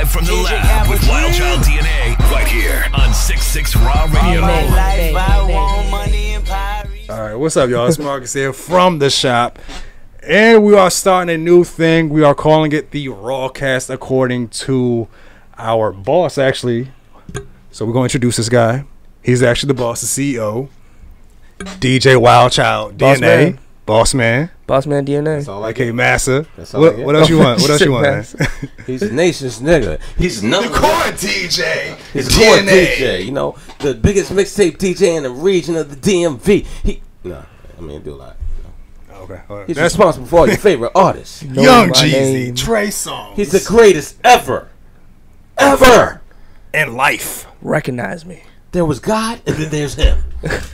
Live from the lab with Wild Child DNA right here on 66 Raw Radio. My life, I want money and power. All right, what's up, y'all? It's Marcus here from the shop, and we are starting a new thing. We are calling it the Rawcast, according to our boss, actually. So we're going to introduce this guy. He's actually the boss, the CEO, DJ Wildchild Boss DNA, man. Boss man. Boss Man DNA. That's all I Okay, get. Massa. That's all I What, get. what else you want? What else you want, man? He's a nation's nigga. He's number one. DJ. He's a core DJ. You know, the biggest mixtape DJ in the region of the DMV. He, nah, I mean, do a lot. Okay, all right. He's That's responsible for all your favorite artists. Know Young Jeezy. Trey Songz, He's the greatest ever, ever. and life. Recognize me. There was God, and then there's him.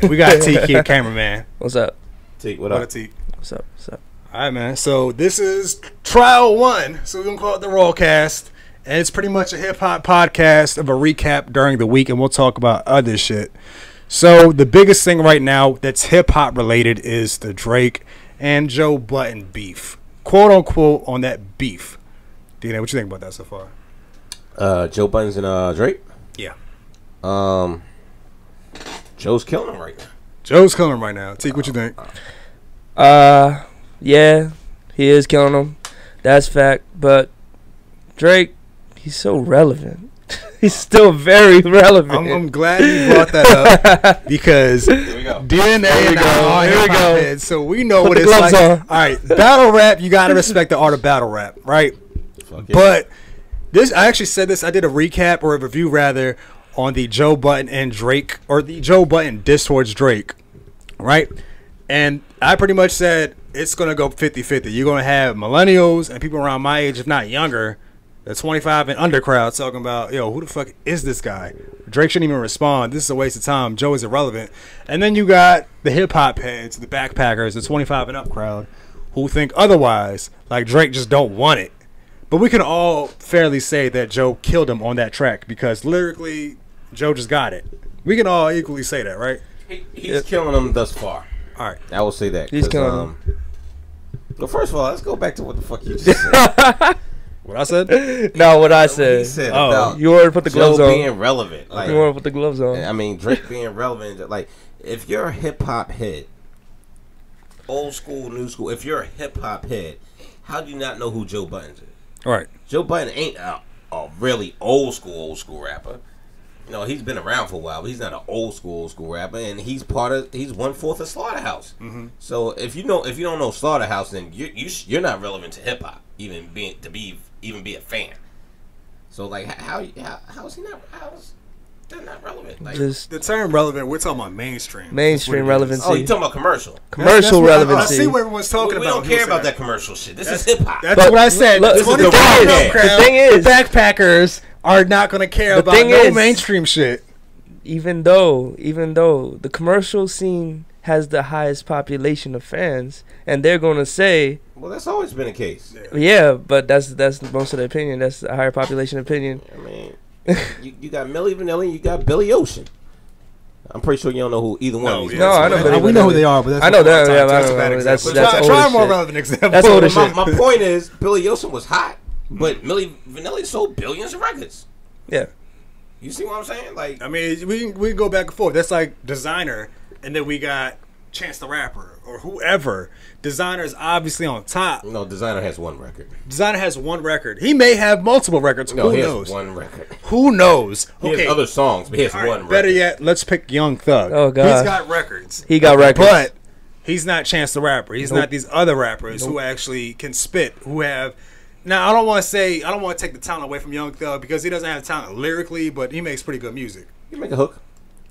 We got T Kid cameraman. What's up? Take what What up? T. What's up? What's up? All right, man. So this is trial one. So we're gonna call it the Rawcast, and it's pretty much a hip hop podcast of a recap during the week, and we'll talk about other shit. So the biggest thing right now that's hip hop related is the Drake and Joe Budden beef, quote unquote, on that beef. DNA, what you think about that so far? Uh, Joe Buddens and uh, Drake. Yeah, Um, Joe's killing him right now. Joe's killing him right now. Teak, what you think? Uh, yeah, he is killing them. That's fact. But Drake, he's so relevant. he's still very relevant. I'm, I'm glad you brought that up because Here we. DNA Here we go. Here we go. heads, so we know Put what it's like. on. All right, battle rap, you gotta respect the art of battle rap, right? Fuck yeah. But this, I actually said this. I did a recap or a review rather on the Joe Budden and Drake, or the Joe Budden diss towards Drake, right? And I pretty much said it's gonna go 50-50. You're gonna have millennials and people around my age, if not younger, the 25 and under crowd talking about, yo, who the fuck is this guy? Drake shouldn't even respond. This is a waste of time. Joe is irrelevant. And then you got the hip hop heads, the backpackers, the 25 and up crowd, who think otherwise. Like Drake just don't want it. But we can all fairly say that Joe killed him on that track because lyrically, Joe just got it. We can all equally say that, right? He, he's killing them thus far. All right. I will say that. He's killing um, Well, first of all, let's go back to what the fuck you just said. What I said? no, what I he said. said Oh, about You already put the gloves Joe on. being relevant. Like, you want to put the gloves on? I mean, Drake being relevant. Like, if you're a hip hop head, old school, new school, if you're a hip hop head, how do you not know who Joe Buddens is? All right. Joe Budden ain't a, a really old school, old school rapper. You know, he's been around for a while, but he's not an old school, old school rapper, and he's part of. He's one fourth of Slaughterhouse. Mm-hmm. So if you know, if you don't know Slaughterhouse, then you you sh- you're not relevant to hip hop, even being to be even be a fan. So like, how how how is he not? How's that not relevant? Like, Just The term relevant, we're talking about mainstream. mainstream That's what it is. relevancy. oh, you talking about commercial? commercial what I- relevancy. I see what everyone's talking we, we about. don't care about that commercial shit. This That's- is hip hop. That's But what I said. look, The this is the 25 thing is- the thing is- the backpackers are not going to care The about thing no is- mainstream shit. even though even though the commercial scene has the highest population of fans and they're going to say Well, that's always been the case. yeah but that's that's most of the opinion that's a higher population opinion I mean, you, you got Milli Vanilli, you got Billy Ocean. I'm pretty sure you don't know who either one of oh, these. No, I know Billy we know who they are, but that's I know that, yeah, that's I a know, bad that's- example. that's try, try a more relevant example. That's old my, my point is, Billy Ocean was hot, Hmm. but Milli Vanilli sold billions of records. yeah You see what I'm saying? Like, I mean, we can, we go back and forth. That's like Desiigner, and then we got Chance the Rapper or whoever. Desiigner is obviously on top. no, Desiigner has one record. Desiigner has one record. He may have multiple records. No, Who he knows? has one record. Who knows? He has other songs, but he has All right, one record. better yet, let's pick Young Thug. Oh, God. he's got records. he got records But he's not Chance the Rapper. He's Nope. not these other rappers who actually can spit, who have. Now, I don't want to say, I don't want to take the talent away from Young Thug because he doesn't have talent lyrically, but he makes pretty good music. You make a hook.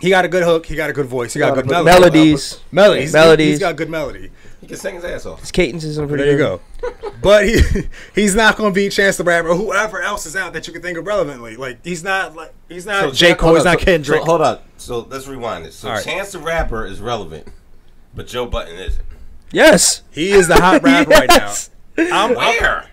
He got a good hook. He got a good voice. He got a good melody. melodies Melodies. Melodies. He's got good melody. He can sing his ass off. his cadence is pretty good. There you good. go. But he he's not going to be Chance the Rapper or whoever else is out that you can think of relevantly. Like he's not like he's not so J Cole. He's up, not so- Kendrick. So, hold on. So let's rewind this. So All right. Chance the Rapper is relevant, but Joe Budden isn't. yes he is the hot rapper right now. I'm, I'm-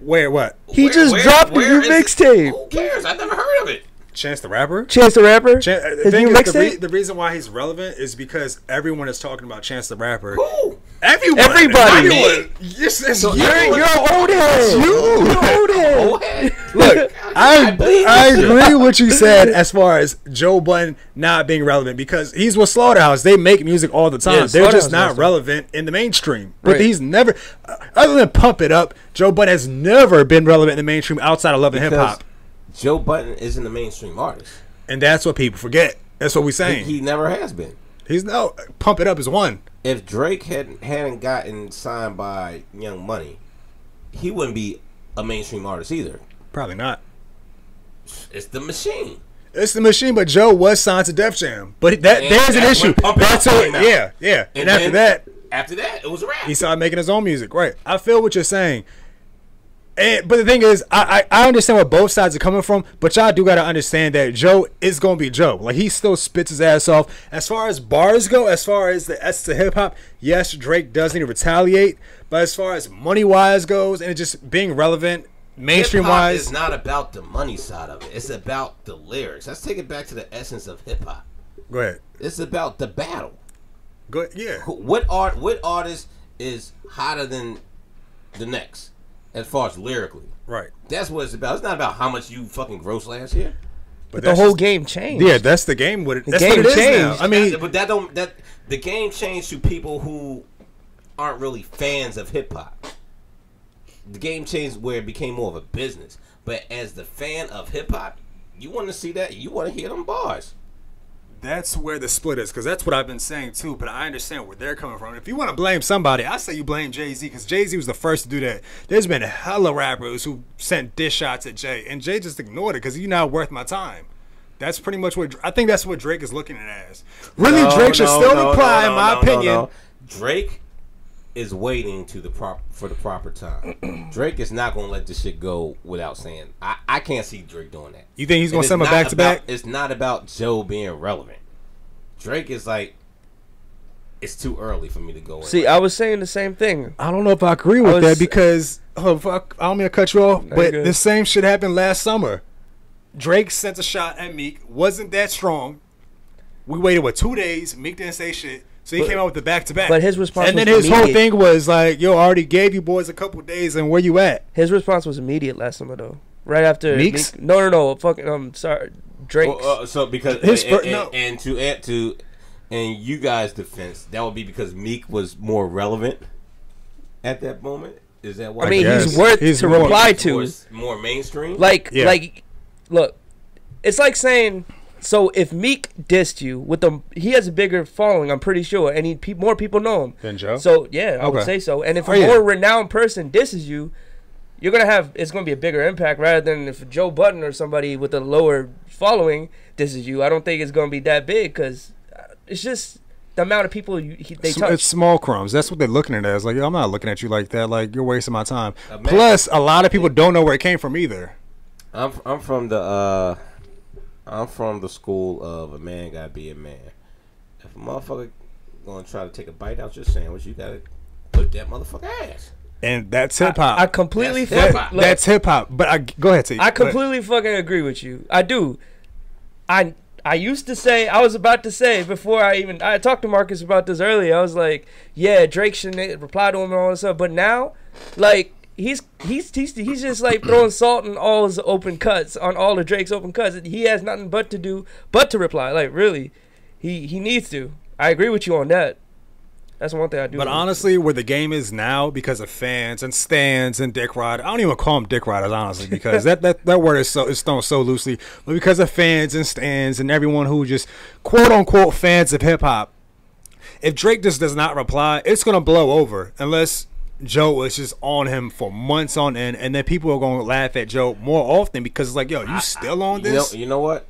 Where? where what? he Where- just where- dropped a where new mixtape Who cares? I've never heard of it. Chance the Rapper? chance the rapper Chan- uh, the, his thing new is, the, re- the reason why he's relevant is because everyone is talking about Chance the Rapper. Who? Everyone, Everybody. everyone. Yes, it's you. you're, you're old head you. you're old head hey. Look, I I I believe I this shit. agree with what you said as far as Joe Budden not being relevant because he's with Slaughterhouse. They make music all the time. Yeah, They're just not relevant in the mainstream. But Right. he's never, uh, other than Pump It Up, Joe Budden has never been relevant in the mainstream outside of Love and Hip Hop. Joe Budden isn't a mainstream artist. And that's what people forget. That's what we're He, saying. he never has been. he's no Pump It Up is one. If Drake hadn't hadn't gotten signed by Young Money, he wouldn't be a mainstream artist either. Probably not. It's the machine. It's the machine, but Joe was signed to Def Jam. But that And there's an issue. when Pump It Up That's what, came out. yeah, yeah. And, after that, after that, it was a rap. he started making his own music. Right. I feel what you're saying. And, but the thing is, I, I I understand where both sides are coming from, but y'all do gotta understand that Joe is gonna be Joe. Like he still spits his ass off. As far as bars go, as far as the essence of hip hop, yes, Drake does need to retaliate. But as far as money wise goes, and just being relevant, mainstream Hip-hop wise, is not about the money side of it. It's about the lyrics. Let's take it back to the essence of hip hop. go ahead. It's about the battle. Go ahead. Yeah. What art? What artist is hotter than the next, as far as lyrically? Right. That's what it's about. It's not about how much you fucking gross last year. But the whole just- game changed. Yeah, that's the game. What it, that's game what it is changed. now. I mean, That- but that don't that the game changed to people who aren't really fans of hip hop. The game changed where it became more of a business. But as the fan of hip hop, you want to see that. You want to hear them bars. That's where the split is, because that's what I've been saying too. But I understand where they're coming from. If you want to blame somebody, I say you blame Jay Z, because Jay Z was the first to do that. There's been hella rappers who sent dish shots at Jay, and Jay just ignored it because you're not worth my time. That's pretty much what I think. That's what Drake is looking at as. Really, No, Drake should no, still no, reply, no, in my no, no, opinion. no. Drake is waiting to the prop for the proper time. Drake is not going to let this shit go without saying. I, I can't see Drake doing that. You think he's gonna send him back to back? It's not about Joe being relevant. Drake is like, it's too early for me to go. in See, I was saying the same thing. I don't know if I agree with was- that because oh fuck, I don't mean to cut you off, but you're the same shit happened last summer. Drake sent a shot at Meek, wasn't that strong. We waited what two days. Meek didn't say shit, so he But- came out with the back to back. but his response and then was his whole thing was like, "Yo, I already gave you boys a couple days, and where you at?" His response was immediate last summer though. Right after Meek's? Meek- no, no, no. Fucking. Um, sorry, Drake. Well, uh, so because His and, and, no. and to add to and you guys' defense, that would be because Meek was more relevant at that moment. Is that why? I mean, guess. he's worth He's to more- reply to. more mainstream. Like, Yeah. like, look, it's like saying, so if Meek dissed you with the, he has a bigger following, I'm pretty sure, and he pe- more people know him. Than Joe? So yeah, I would say so. And if Oh, a yeah. more renowned person disses you, you're gonna have it's gonna be a bigger impact rather than if Joe Budden or somebody with a lower following disses you. I don't think it's gonna be that big because it's just the amount of people you, he, they It's- touch. It's small crumbs. That's what they're looking at as. Like, I'm not looking at you like that. Like, you're wasting my time. man- Plus, a lot of people don't know where it came from either. I'm I'm from the uh, I'm from the school of a man gotta be a man. If a motherfucker gonna try to take a bite out your sandwich, you gotta put that motherfucker ass. And that's hip hop. I completely That's fuck- hip-hop. look, that's hip hop. But I go ahead, T. I completely fucking agree with you. I do. I I used to say I was about to say before I even I talked to Marcus about this earlier. I was like, yeah, Drake shouldn't reply to him and all this stuff. But now, like he's he's he's, he's just like throwing salt in all his open cuts on all of Drake's open cuts. He has nothing but to do but to reply. Like really, he he needs to. I agree with you on that. That's one thing I do. But honestly, where the game is now, because of fans and stands and dick rod, I don't even call them dick riders, honestly, because that, that, that word is so is thrown so loosely. But because of fans and stands and everyone who just quote unquote fans of hip hop, if Drake just does not reply, it's gonna blow over unless Joe was just on him for months on end, and then people are gonna laugh at Joe more often because it's like, yo, you still on You know, this? you know what?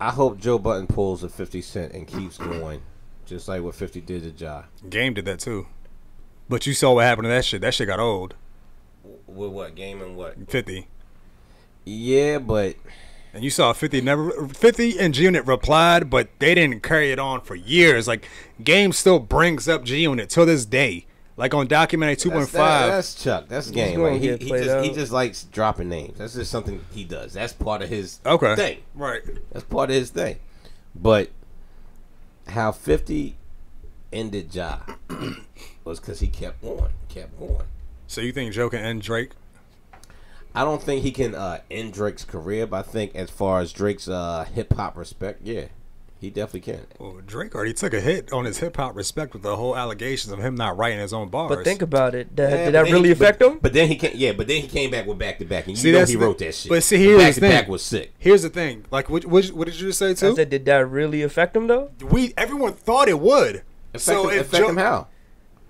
I hope Joe Budden pulls a 50 Cent and keeps going, just like what 50 did to Ja. Game did that too. But you saw what happened to that shit. That shit got old. With what game and what? Fifty. Yeah, but And you saw 50 never 50 and G Unit replied, but they didn't carry it on for years. Like Game still brings up G Unit till this day. Like on documentary 2.5. that's, that- that's Chuck. That's game. gonna Like, he, he played just he just likes dropping names. That's just something he does. That's part of his okay. thing. Right. That's part of his thing. But how 50 ended Ja was because he kept on, kept on. So you think Joe can end Drake? I don't think he can uh, end Drake's career, but I think as far as Drake's uh, hip hop respect, yeah, he definitely can. Well, Drake already took a hit on his hip hop respect with the whole allegations of him not writing his own bars. But think about it. That, Yeah, did that really he- affect but, him? But then he came, yeah, but then he came back with back to back, and you See, know that's he the- wrote that shit. but see, here's back the to back was sick. Here's the thing. Like, what, what, what did you just say I too? said, did that really affect him though? we everyone thought it would. Affect, so him, if affect Joe- him how?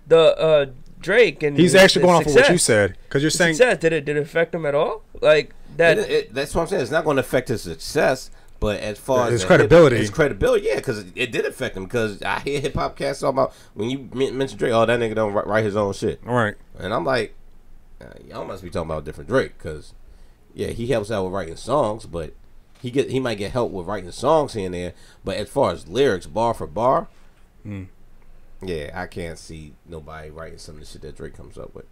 The uh, Drake and he's his- actually going off of what you said because you're His saying success did it did it affect him at all? Like that? It- it- that's what I'm saying. It's not going to affect his success, but as far His as credibility. hip, his credibility, yeah, because it, did affect him. Because I hear hip hop cats talking about when you mention Drake, oh that nigga don't write, his own shit, all right. and I'm like, uh, y'all must be talking about a different Drake, because yeah, he helps out with writing songs, but he get he might get help with writing songs here and there, but as far as lyrics, bar for bar, Hmm. yeah, I can't see nobody writing some of the shit that Drake comes up with.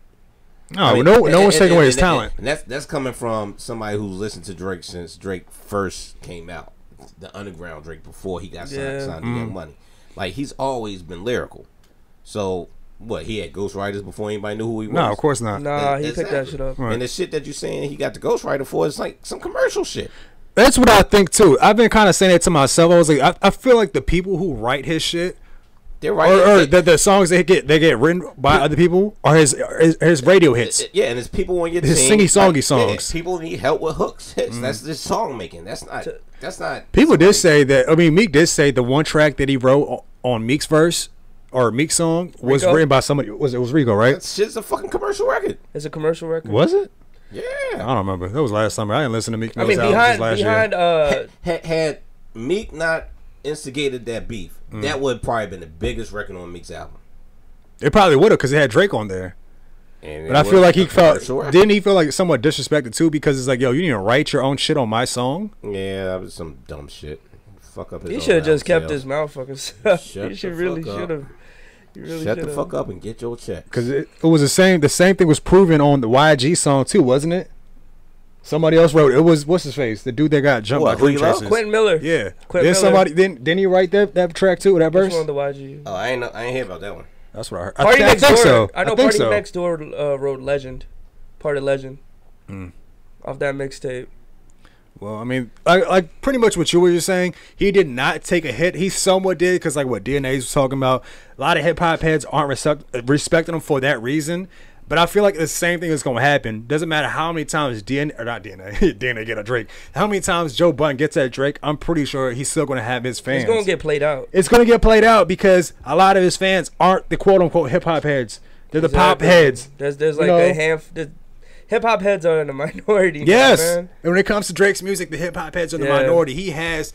No, I mean, no, no and- one's and- taking away and- his and- talent. And that's that's coming from somebody who's listened to Drake since Drake first came out, the underground Drake before he got signed, Yeah. signed to Mm. Young Money. Like he's always been lyrical. So what? He had ghostwriters before anybody knew who he was. No, of course not. nah, he picked that shit up. Right. And the shit that you're saying he got the ghostwriter for is like some commercial shit. That's what I think too. I've been kind of saying it to myself. I was like, I, I feel like the people who write his shit, They're or, right. or the, the songs they get they get written by other people, are his his, his radio hits. yeah, and there's people on your His team. singy-songy yeah, songs. people need help with hooks, hits. Mm. That's just song making. That's not. That's not. People did say that. I mean, Meek did say the one track that he wrote on Meek's verse or Meek's song was Rico? written by somebody. Was it was Rico, right? that shit's a fucking commercial record. It's a commercial record. Was it? Yeah. I don't remember. That was last summer. I didn't listen to Meek. I Mill's mean, behind last behind year. uh, had, had Meek not instigated that beef, Mm. that would probably been the biggest record on Meek's album. It probably would have because it had Drake on there. And But I feel like he felt commercial record. didn't he feel like somewhat disrespected too because it's like yo you need to write your own shit on my song. Yeah, that was some dumb shit. Fuck up his. he should have just kept sales. his mouth fucking. Shut he should really should have. Really Shut the should've. fuck up and get your check. Because it, it was the same. The same thing was proven on the YG song too, wasn't it? Somebody else wrote it. It was what's his face, the dude that got jumped What, by Who Dream You Love? Chasers. Quentin Miller. Yeah. Quentin then Miller. somebody then didn't he write that that track too? That Which verse. one of the YG? Oh, I ain't know, I ain't hear about that one. That's what I heard. Party I, thi- Next I think Door. so. I know think Party so. Next Door uh, wrote Legend. Part of Legend. Hmm. Off that mixtape. Well, I mean, like, like pretty much what you were just saying. He did not take a hit. He somewhat did because, like, what DNA was talking about. A lot of hip hop heads aren't respect, respecting him for that reason. But I feel like the same thing is going to happen. Doesn't matter how many times DNA or not DNA, DNA get a Drake. How many times Joe Budden gets that Drake? I'm pretty sure he's still going to have his fans. It's gonna get played out. it's going to get played out because a lot of his fans aren't the quote unquote hip hop heads. They're the pop heads. There's there's You like know? a half. The hip hop heads are in the minority. Yes. man. And when it comes to Drake's music, the hip hop heads are the Yeah. minority. He has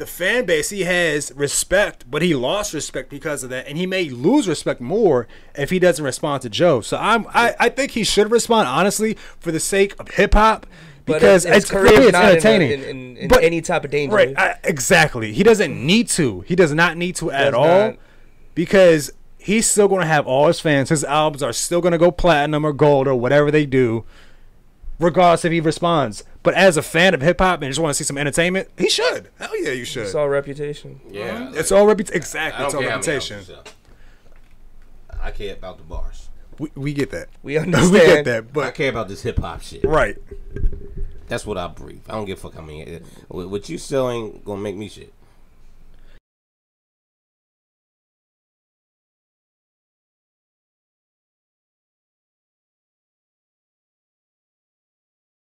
the fan base, he has respect, but he lost respect because of that. And he may lose respect more if he doesn't respond to Joe. So I'm I, I think he should respond honestly for the sake of hip hop. But Because his, his it's, it's entertaining. in, in, in But- any type of danger. Right, I, exactly. He doesn't need to. He does not need to at all not. because he's still going to have all his fans. His albums are still going to go platinum or gold or whatever they do, regardless if he responds. But as a fan of hip hop and just want to see some entertainment, he should. Hell yeah, you should. It's all reputation. Yeah, it's all reputation. Exactly, it's all care how many reputation. albums you sell. I care about the bars. We, we get that. We understand. we get that. But I care about this hip hop shit. right, That's what I breathe. I don't give a fuck how many. What what you sell ain't gonna make me shit.